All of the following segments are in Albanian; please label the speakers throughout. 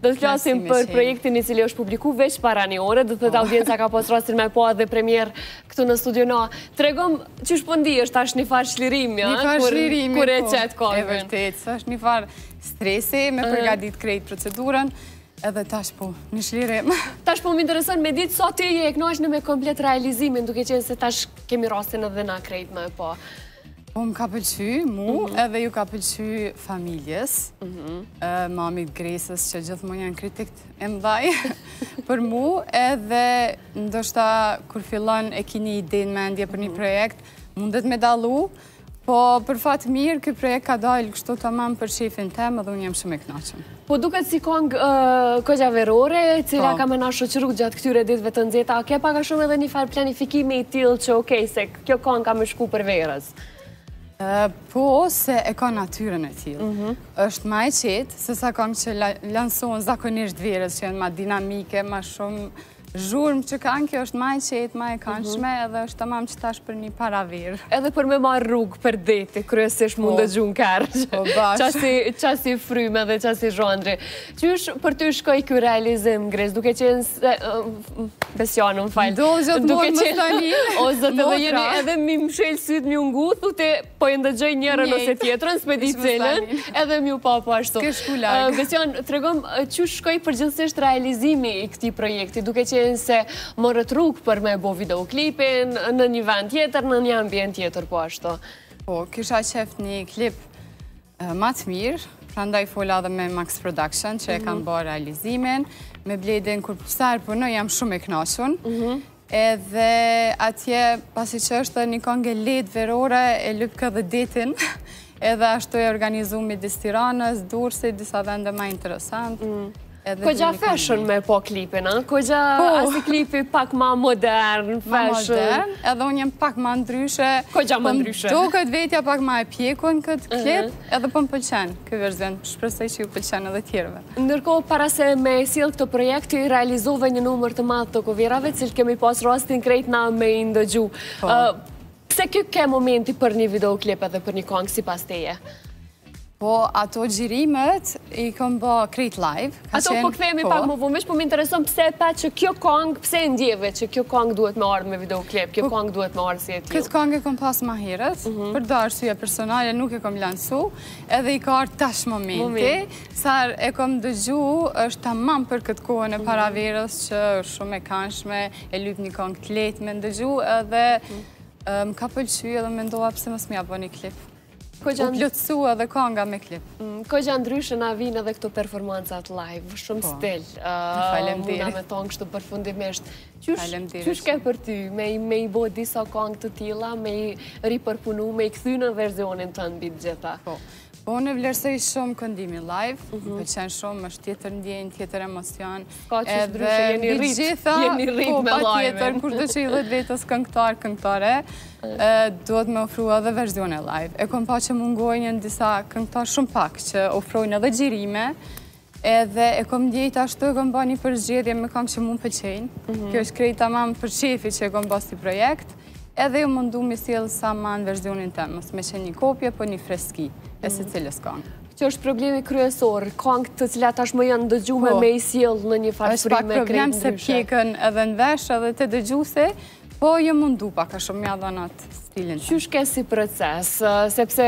Speaker 1: Do të flasim për projektin i cili është publikuar veç para një ore, dhe audienca ka pasë rastin me pa edhe premierë këtu në studio. Na tregom qysh po ndihesh, a është një farë shlirimi,
Speaker 2: një farë shlirimi,
Speaker 1: kur e
Speaker 2: po.
Speaker 1: qetë kohë.
Speaker 2: E vërtetë, se është një farë stresi me përgadit krejt procedurën, edhe tash po, një shlirim.
Speaker 1: Tash po më intereson me ditë, sa je e knaqun me komplet realizimin, duke qenë se tash kemi rastin edhe na krejt me
Speaker 2: pa. Më ka pëlqy, mu, mhm. edhe ju ka pëlqy familjes, mhm. mamit, Gresës që gjithmonë janë kritikët e mdhaj, për mu, edhe ndoshta kur fillon e ki një ide në mendje për një mhm. projekt, mundet me dalë, po për fat të mirë, ky projekt ka dalë kështu tamam për qefin tem, edhe unë jam shumë e knaqun.
Speaker 1: Po duket si kongë goxha verore, e cila
Speaker 2: po.
Speaker 1: ka me na shoqëru gjatë këtyre ditëve të nxehta, a ke pak a shumë edhe një farë planifikimi i tillë që okej, se Kjo kangë ka me shku për verës.
Speaker 2: Po, se e ka natyren e tillë. Mhm. është ma e qetë, sesa kangët që lansohen zakonisht verës, që janë ma dinamike, ma shumë zhurmë që kanë, kjo është ma e qetë, ma e mhm. kandshme, edhe është tamam qetash për një pranverë.
Speaker 1: Edhe për me marrë rrugë për deti, kryesisht po. me ndëgju në kerr.
Speaker 2: Po, bash.
Speaker 1: Qasi fryme dhe qasi zhanri. Qysh për ty shkoi ky realizim, Gres, duke qenë Besjanë, më fal.
Speaker 2: Do
Speaker 1: zhëtë
Speaker 2: mund më stani.
Speaker 1: O zhëtë
Speaker 2: dhe
Speaker 1: jeni edhe me i mshelë sytë me ju ngu, thu ti po e ndëgjoj njërën ose tjetërën, s'po e
Speaker 2: di
Speaker 1: cilën, edhe me ju pa po ashtu.
Speaker 2: Kësh
Speaker 1: ku lajkë. Besjanë, tregom, qysh shkoi përgjithësisht realizimi i këtij projekti, duke qenë se morët rrugë për me bo videoklipin, në një vend tjetër, në një ambient tjetër po ashtu.
Speaker 2: Po, kisha qef një klip Ma të mirë, prandaj fola dhe me Max Production që e mhm. kam bërë realizimin, me Bledin kur pësar punoj jam shumë e knaqun, mhm. edhe atje pasi që është një kongë e lehtë verore e lypke edhe detin, edhe ashtu e organizum midis Tiranës, Durrësit, disa vende ma
Speaker 1: interesante,
Speaker 2: mhm. Goxha
Speaker 1: fashion me pa klipin, a? Goxha
Speaker 2: po.
Speaker 1: asi klipi pak ma modern, fashion.
Speaker 2: Ma modern, edhe unë jam pak ma ndryshe.
Speaker 1: Goxha ma
Speaker 2: po
Speaker 1: ndryshe.
Speaker 2: Duket vetja pak ma e pjekun në këtë mhm. klip, edhe po më pëlqen ky verzion. Shpresoj që ju pëlqen edhe tjerve.
Speaker 1: Ndërkohë, para se me sjellë këtë projekt, i realizove një numër të madh të kaverave, të cilat kemi pas rastin krejt na me i ndëgju.
Speaker 2: Po.
Speaker 1: Pse ky ke momenti për një videoklip edhe për një kongë sipas teje?
Speaker 2: Po, ato xhirimet i kom bë krejt live.
Speaker 1: Ato po kthehemi po. pak më vonë, po më intereson pse e pe që kjo kongë, pse e ndjeve që kjo kongë duhet me ardhë me videoklip, kjo po, kongë duhet me ardhë si e jotja.
Speaker 2: Këtë kongë e kom pas ma herët,
Speaker 1: mhm.
Speaker 2: për do arsye personale nuk e këm lansu, edhe i ka ardhë tash momenti, sa herë e kom dëgju është tamam për këtë kohën e
Speaker 1: mhm.
Speaker 2: pranverës që shumë e kandshme, e lyp një kongë të lehtë me ndëgju, edhe
Speaker 1: mhm.
Speaker 2: më ka pëlqy edhe mendova pse mos me ia bo një klip. U plotësua edhe konga me klip.
Speaker 1: Mm, kogja ndryshe na vijnë edhe këto performancat live, shumë po. stil.
Speaker 2: Faleminderit.
Speaker 1: Muna me thonë kështu përfundimisht.
Speaker 2: Faleminderit.
Speaker 1: Qysh ke për ty me i bo disa kongë të tila, me i ripërpunu, me i kthy në verzionin tënd mbi të gjitha?
Speaker 2: Po. Po, unë vlerësoj shumë këndimin live,
Speaker 1: mhm.
Speaker 2: më pëlqen shumë, është tjetër ndjenjë, tjetër emocion, Edhe mbi
Speaker 1: të
Speaker 2: gjitha, po patjetër, kurdo që i thot vetes këngëtar, këngëtare, duhet me ofru edhe verzione live. E kom pa që mungojnë në disa këngëtarë shumë pak që ofrojnë edhe xhirime, edhe e kom ndjejt ashtu e kom ba një përzgjedhje me kangë që mu m'pëlqejnë.
Speaker 1: Mhm.
Speaker 2: Kjo është krejt tamam për qefi që e kom ba si projekt. Edhe jom mundu me i sjell sa ma n'versionin tem, mos me qenë një kopje, po një freski e secilës kangë.
Speaker 1: Që është problemi kryesor, këngë të cilat tashmë janë dëgju
Speaker 2: po.
Speaker 1: me i sjell në një farë frime krejt ndryshe.
Speaker 2: është problem se piqen edhe në vesh edhe te dëgjuesi, po jom mundu pak a shumë m'ja dhon at stilin.
Speaker 1: Qysh ke si proces, Sepse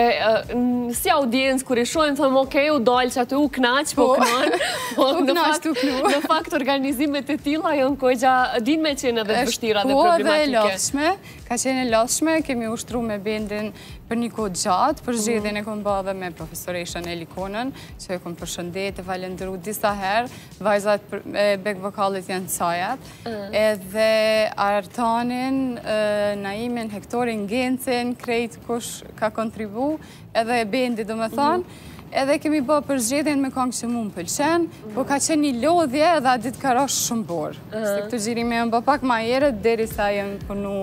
Speaker 1: si audiencë, kur i shohim, themi, ok, u dalë qaty u knaqë, po,
Speaker 2: po
Speaker 1: knon, po,
Speaker 2: po
Speaker 1: në fakt organizimet e tilla jonë kogja, din me qenë edhe të vështira dhe
Speaker 2: problematike. Po
Speaker 1: edhe
Speaker 2: lodhshme, ka qenë lodhshme, kemi ushtru me bendin për një kohë t'gjatë, përzgjedhjen e kom ba dhe me profesoreshën Elikonën, që e kom përshëndet e falënderu disa herë, Vajzat e back vokalit janë t'sajat, edhe Artanin, Naimin, Hektorin, Gencin, krejt kush ka kontribu, edhe bendi do me thonë, mhm. edhe kemi bërë përzgjedhjen me kongë që mu më pëlqejn, mhm. po ka qenë një lodhje edhe at ditë ka ra shumë borë. Se këto xhirime janë bërë pak ma herët, derisa janë punu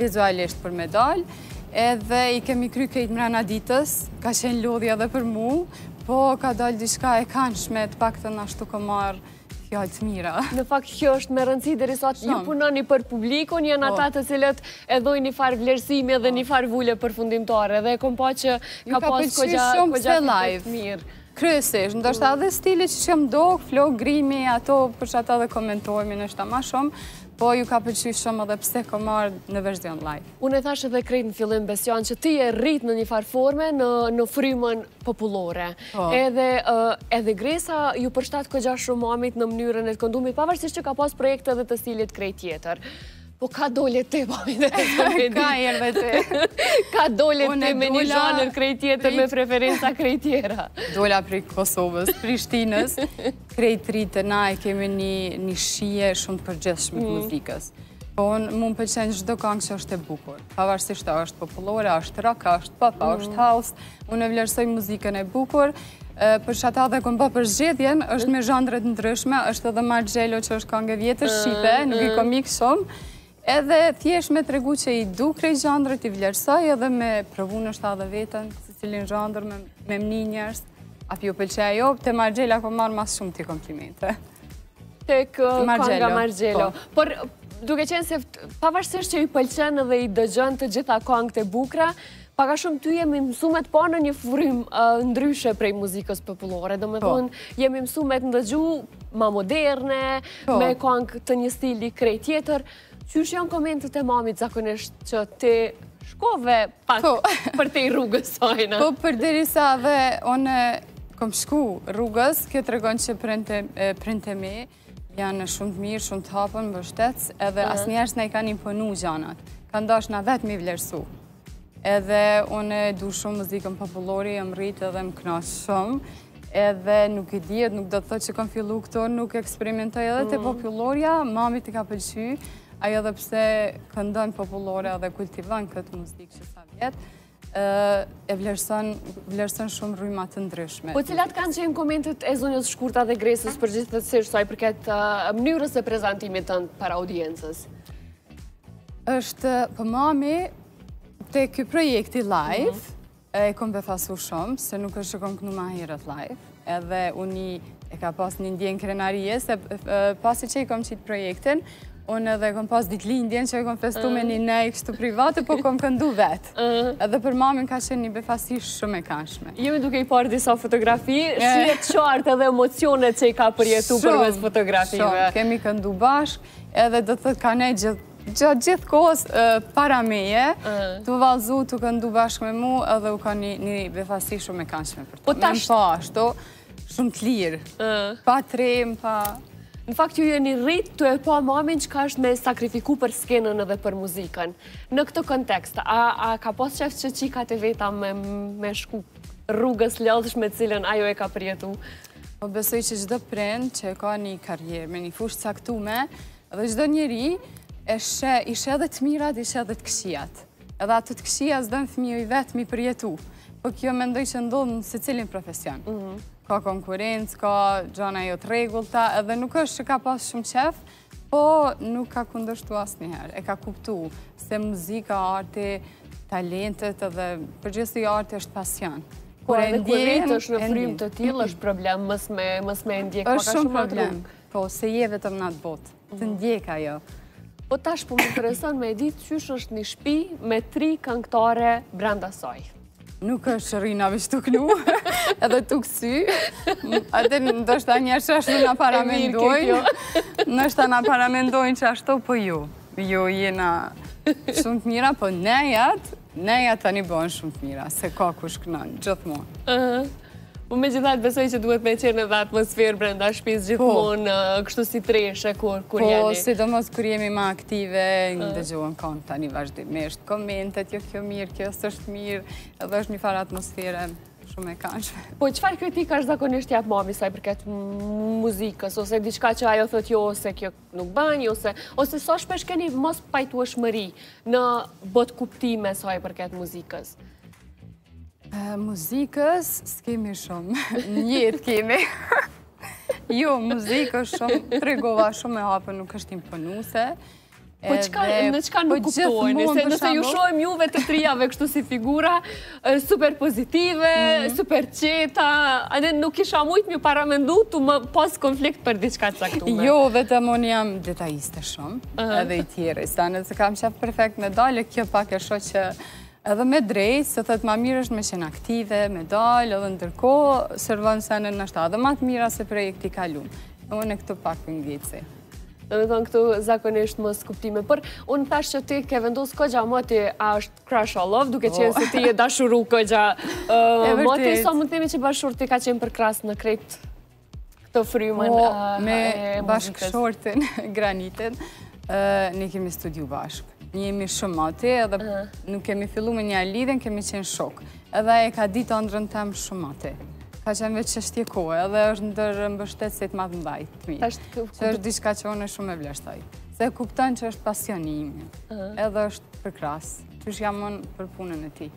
Speaker 2: vizualisht për me dalë, edhe i kemi kry krejt mrena ditës, ka qenë lodhje edhe për mu, Po, ka dalë diçka e kandshme, të paktën ashtu kam marrë fjalë të mira.
Speaker 1: Në fakt, kjo është me rëndësi, derisa ju punoni për publikun, janë po. ata të cilët e dhojnë një farë vlerësimi dhe një po. farë vulë përfundimtare, dhe e kom pa që ka pas kogja për të mirë.
Speaker 2: Kryesisht, ndoshta edhe stili që, domethonë, flokët, grimi, ato për që ata dhe komentojnë ndoshta ma shumë, po ju ka pëlqy shumë edhe pse kom marrë në version live.
Speaker 1: Unë e thashë dhe krejt në fillim, Besiana, që ti je rritë në një farë forme në frymën popullore. Po. Edhe Gresa ju përshtatë kogja shumë mamit në mënyrën e të këndumit, pavarësisht që ka pas projekte dhe të stilit krejt tjetër. Po ka dole ti, po m'jen edhe të kem' dit.
Speaker 2: Ka erdhe ti.
Speaker 1: Ka dole ti me një zhanër krejt tjetër me preferenca krejt tjera.
Speaker 2: Dola prej Kosovës, Prishtinës, krejt rinia e kemi një shije shumë përgjithshme të mhm. muzikës. Po unë mu më pëlqen çdo kangë që është e bukur. Pavarësisht a është popullore, a është rock, a është pop, a mhm. është house, unë e vlerësoj muzikën e bukur. Për qata edhe kem po përzgjedhjen, është me zhanre të ndryshme, është edhe Margjelo që është kangë e vjetër ah, shqipe, nuk i ah. kom ik shumë. Edhe thjesht me tregu që i du krejt zhanret, i vlerësoj edhe me provu ndoshta edhe veten, secilin zhanër me më ni njerëzit, a po ju pëlqen a jo, te Margjelo kom marrë ma së shumti komplimente.
Speaker 1: Tek kanga Margjelo. Po. Por duke qenë se pavarësisht që i pëlqen dhe i dëgjon të gjitha kangët e bukra, pak a shumë ty jemi mësu me t'pa në një frymë ndryshe prej muzikës popullore. Domethonë, po., jemi mësu me t'ndëgju ma moderne, po. me kangë të një stili krejt tjetër, Qysh janë komentet e mamit zakonisht që ti shkove pak po. përtej rrugës sajna?
Speaker 2: Po, përderisa edhe unë s'kom shku rrugës, kjo tregon që prindët e mi, janë shumë të mirë, shumë të hapën, mbështetës, edhe asnjëherë s'na i kanë imponu gjanat. Kanë dashtë na vetë me i vlerësu. Edhe unë e du shumë muzikën popullore, jam rritë edhe më knaq shumë. Edhe nuk i dihet, nuk do të thotë që kam fillu këto, nuk eksperimentoj edhe te mm. popullorja, mamit i ka pëlqy, ajo edhe pse këndon popullore dhe kultivon këtë muzikë qe sa vjet i vlerëson shumë rryma të ndryshme.
Speaker 1: Po cilat kanë qenë komentet e zonjës Shkurta edhe Gresës në përgjithësi, sa i përket mënyrës së prezentimit tënd para audiencës?
Speaker 2: Është po mamin te ky projekti live, mhm. e kom befasu shumë, se nuk është që kom këndu ma herët live, edhe e ka pas një ndjenjë krenarie, se pasi që i kom qitë projektin, unë edhe kom pas ditëlindjen që e kom festu me një ndejë kështu private, po kom këndu vetë. Edhe për mamin ka qenë një befasi shumë e kandshme.
Speaker 1: Jemi duke i parë disa fotografi, shihet qartë edhe emocionet që i ka përjetu përmes fotografive. Shumë,
Speaker 2: kemi këndu bashkë, edhe edhe ka nejt gjithë gjatë gjithë kohës para meje, tu vallzu, tu këndu bashkë me mu, edhe u kan një befasi shumë e kandshme për të. Po tash... Me m'pa ashtu, shumë të lirë, pa tremë, pa...
Speaker 1: Në fakt, ju jeni rritë tu e pa mamin çka është me sakrifiku për skenën edhe për muzikën. Në këtë kontekst, a ka pas qef që çikat e veta me shku rrugës lodhshme të cilën ajo e ka përjetu?
Speaker 2: Po besoj që çdo prind që e ka një karrierë me një fushë të caktume edhe çdo njeri i sheh, i sheh edhe të mirat, i sheh edhe të këqijat. Edhe ato të këqijat s'don fmiju i vet me i përjetu. Po kjo mendoj që ndodh në secilin profesion. Mhm. Ka konkurrencë, ka gjana jo të rregullta edhe nuk është që ka pas shumë qef, Po, nuk ka kundërshtu asnjëherë. E ka kuptu se muzika, arti, talentet edhe përgjithësi arti është pasion.
Speaker 1: Por edhe kur rritesh në frymë të tillë, është problem, mos me, mos me ndjekë, po është shumë problem.
Speaker 2: Po, se je vetëm në atë botë, të mhm. ndjek ajo.
Speaker 1: Po tash po më intereson me ditë qysh është një shpi me tri këngëtare brenda saj.
Speaker 2: Nuk është që rrina veç tu knu, edhe tu kcy. Ata ndoshta qashtu na paramendojnë. Ndoshta na paramendojnë qashtu por po jo. Jo jena shumë të mira, por po nejat, nejat tani bohen shumë të mira, se ka kush knon, gjithmonë.
Speaker 1: Po megjithatë besoj që duhet me qenë edhe atmosferë brenda shpisë po. gjithmonë kështu si treshe kur
Speaker 2: po, jeni. Po, sidomos kur jemi ma aktive, i dëgjojmë kangët tani vazhdimisht. Komentet, jo kjo mirë, kjo s'është mirë, edhe është një farë atmosfere shumë e kandshme.
Speaker 1: Po, çfarë kritikash zakonisht jep mami sa i përket muzikës, ose diçka që ajo thotë jo, ose kjo nuk bën, ose, ose sa shpesh keni mospajtueshmëri në botëkuptime sa i përket muzikës?
Speaker 2: Muzikës s'kemi shumë, njëtë kemi. Jo, muzikës shumë, tregova shumë e hapun, nuk është imponuse.
Speaker 1: Po çka, në çka nuk po kuptojnë, se nëse ju shojmë juve të trijave kështu si figura, super pozitive, mhm. super qeta, unë nuk isha mujtë me paramendu me pas konflikt për diçka të saktume.
Speaker 2: Jo, vetëm unë jam detajiste shumë, edhe i tjere, sa nëse kam qef perfekt me dalë, kjo pak e shoh që Edhe me të drejtë, se thotë ma mirë është me qenë aktive, me dalë, edhe ndërkohë, servon sene ndoshta, edhe ma të mira se projekti i kalun. Unë këtu pak
Speaker 1: po ngeci. Domethënë këtu zakonisht moskuptime, por unë thash që ti ke vendosë kaherë moti a është crush or love, duke qenë se ti je dashuru kaherë moti, sa mund të themi që bashkëshorti ka qenë përkrahës në krejt këtë frymën po,
Speaker 2: me bashkëshortin granitin ne kemi studiu bashk ne njihemi shumë moti edhe nuk kemi fillu menjëherë lidhjen kemi qenë shokë edhe e ka ditë andrën teme shumë moti ka qenë veç çështje kohe edhe është ndër mbështetësit ma të mëdhenj të mi që është diçka që unë shumë e vlerësoj se e kupton që është pasioni im edhe është përkrahës qysh jam unë për punën e ti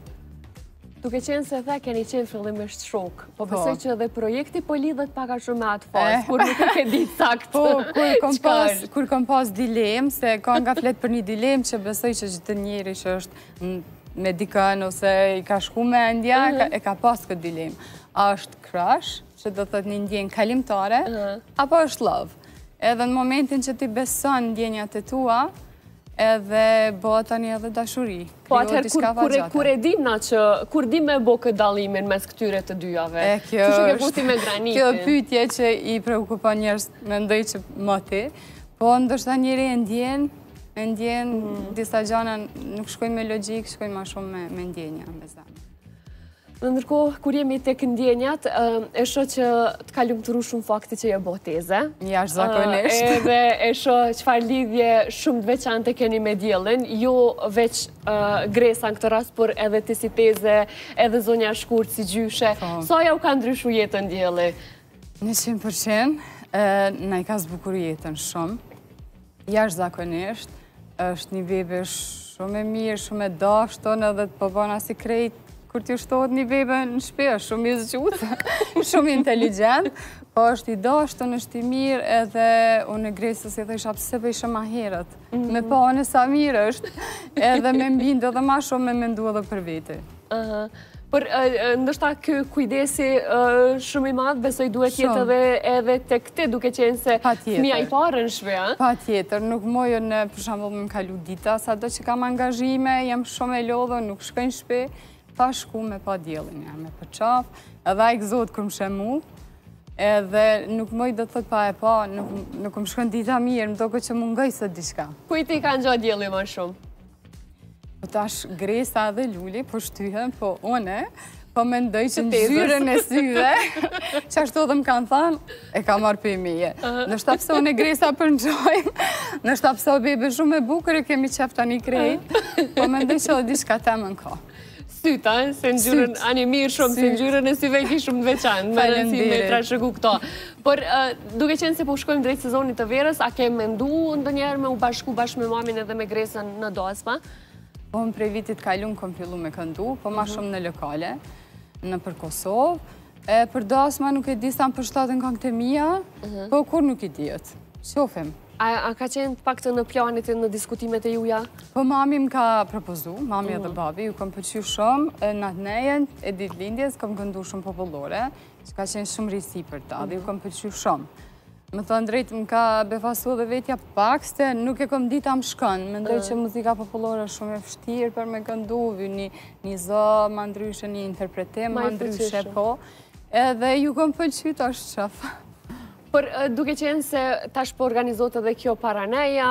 Speaker 1: Duke qenë se the, keni qenë fillimisht shokë, po, po. besoj që dhe projekti po lidhet pak a shumë me atë fazë, eh. kur nuk e ke ditë saktë.
Speaker 2: Po, kur kom pas, kur kom pas dilemë, se kanga flet për një dilemë që besoj që çdo njeri që është me dikend, ose i ka shku mendja, mhm. e ka pas këtë dilemë. A është crush, që do thotë një ndjenjë kalimtare, mhm. apo është love? Edhe në momentin që ti beson ndjenjat e tua, edhe bohet tani edhe dashuri.
Speaker 1: Po atëherë kur e dim na që kur dim me bo këtë dallimin mes këtyre të dyjave.
Speaker 2: E kjo është. Që ke puti me granitin. Kjo pyetje që i preokupon njerëz mendoj që moti. Po ndoshta njeri e ndjen, e ndjen mhm. disa gjana nuk shkojnë me logjikë, shkojnë ma shumë me me ndjenja, me
Speaker 1: zemër. Ndërkohë, kur jemi tek ndjenjat, e shoh që të ka lumturu shumë fakti që je
Speaker 2: bo teze. Jashtëzakonisht.
Speaker 1: Edhe e shoh çfarë lidhje shumë të veçantë keni me Diellin, jo veç Gresa në këtë rast, por edhe ti si teze, edhe zonja Shkurte si gjyshe. Po. Sa jau ka ndryshu jetën Dielli?
Speaker 2: Njëqind për qind, na e ka zbukuru jetën shumë. Jashtëzakonisht, është një bebe shumë e mirë, shumë e dashtun edhe të pëbon asi krejt, kur t'ju shtohet një bebe në shpi, është shumë i zgjut, shumë inteligjent, po është i dashtun, është i mirë edhe unë Gresës i thosha pse s'e prushe ma herët, me mhm. pa unë sa mirë është, edhe më bind edhe ma shumë me mendu edhe për vete. Aha.
Speaker 1: Por ndoshta ky kujdesi shumë i madh besoj duhet të jetë edhe edhe tek ti duke qenë se fëmija i parë në shpi,
Speaker 2: a? Patjetër, nuk muj unë për shembull me m'kalu dita, sado që kam angazhime, jam shumë e lodht, nuk shkoj në shpi, pa shku me pa Diellin edhe me përqaf, edhe ai gëzohet kur më sheh mu, edhe nuk muj do të thotë pa e pa, nuk nuk më shkon dita mirë, më duket që mungoi sot diçka. Kujt
Speaker 1: i ka ngjo Dielli më shumë?
Speaker 2: Po tash Gresa dhe Luli po shtyhen, po unë, po mendoj që ngjyrën e syve, që ashtu dhe më kanë thanë, e ka marrë prej meje. Ndoshta pse unë e Gresa përngjajmë, ndoshta pse asht bebe shumë e bukër e kemi qef tanë krejt, po mendoj që edhe diçka temen ka.
Speaker 1: Sytë, a? Se ngjyrën, ani mirë shumë, se ngjyrën e syve ki shumë të veçanë, me rëndësi me trashëgu këto. Por, duke qenë se po shkojmë drejt sezonit të verës, a ke mendu ndonjëherë me u bashku bashkë me mamin edhe me Gresën në dasma?
Speaker 2: Po, unë prej vitit kalum, kom fillu me këndu, po ma mhm. shumë në lokale, nëpër Kosovë, E për dasma nuk e di sa më përshtaten këngët e mia, mhm. po kurrë nuk i dihet. Shofim.
Speaker 1: A ka qenë paktën në planet e në diskutimet e juaja?
Speaker 2: Po mami më ka propozu, mami edhe mhm. babi, ju kam pëlqy shumë, në atë nejen e ditëlindjes, kam këndu shumë popullore, që ka qenë shumë risi për ta, dhe ju mhm. kam pëlqy shumë. Me thënë drejt, më ka befasu edhe vetja pak, se nuk e kom ditë a m'shkon. Mendoj që muzika popullore është shumë e vështirë për me këndu, një një zë, ma ndryshe, një interpretim, ma ndryshe, po. Edhe ju kom pëlqy, është qef.
Speaker 1: Por duke qenë se tash po organizohet edhe kjo paraneja,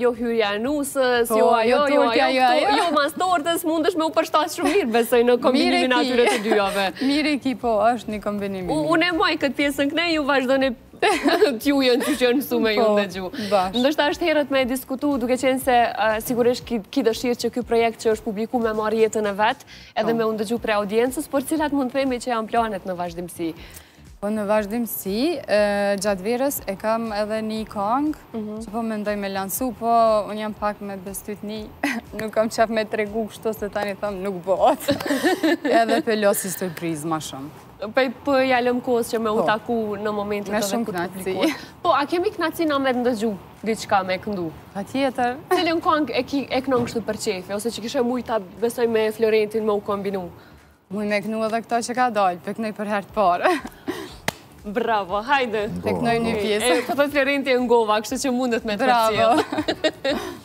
Speaker 1: jo hyrja e nuses, po, jo ajo, jo, jo ajo, jo, jo, jo, jo mas tortës, mundet me u përshtatë shumë mirë, besoj në kombinimin e atyre të dyjave.
Speaker 2: Mirë e ki, po, është një kombinim.
Speaker 1: Unë e maj këtë pjesën këtu, ju vazhdoni atëherë që që jeni mësu me ju po, dhe gju. Ndoshta ashtë herët me diskutu, duke qenë se sigurisht ki dëshirë që ky projekt që është publiku me marrë jetën e vet, edhe po. me u ndëgju prej audiencës, por cilat mund të themi që janë planet në vazhdimësi?
Speaker 2: Po në vazhdimësi, gjatë verës e kam edhe një kongë, mhm. që po mendoj me lansu, po unë jam pak me bestytni, nuk kam qef me tregu kështu se tani thom nuk bëhet, edhe po e lo si surprizë ma shumë.
Speaker 1: Pra po ja lëmë kohës që me u po. taku në momentin
Speaker 2: e duhur të publikuar.
Speaker 1: Po, a kemi knaqsinë me të ndëgju, diçka me këndu?
Speaker 2: Patjetër.
Speaker 1: Cilën kongë e knon kështu për qefi, ose që kishe mujë ta besoje me Florentin me u kombinu?
Speaker 2: Mujë me kënu edhe këta që ka dalë, po e knoj për herë të parë.
Speaker 1: Bravo, hajde.
Speaker 2: Po e knoj një pjesë.
Speaker 1: E, këtë po Florentin e ngova, kështë që mundet me të
Speaker 2: për qefi. Bravo.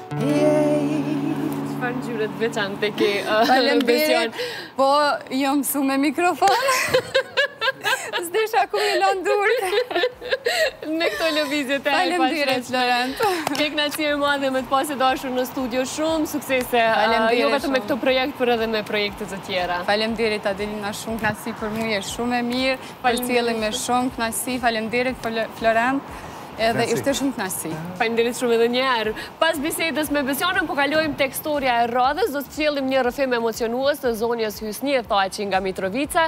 Speaker 1: Çfarë ngjyre të veçantë ke Faleminderit.
Speaker 2: Po, jam jo, s'jam me mikrofon. S'desha ku me lanë durt.
Speaker 1: Në këto lëvizje të
Speaker 2: pashë. Faleminderit Florent.
Speaker 1: Ke kënaqësi e madhe me të pasë ardhur në studio shumë suksese. Faleminderit. Jo vetëm me këtë projekt, por edhe me projekte të tjera.
Speaker 2: Faleminderit Adelina, shumë kënaqësi për mua, shumë e mirë. Faleminderit. Përcjellim me shumë kënaqësi. Faleminderit Florent. Edhe ishte shumë knasi.
Speaker 1: Faleminderit shumë edhe një herë. Pas bisedës me Besjanën, po kalojmë tek storia e radhës, do të sjellim një rrëfim emocionues të zonjës Hysnie Thaçi nga Mitrovica,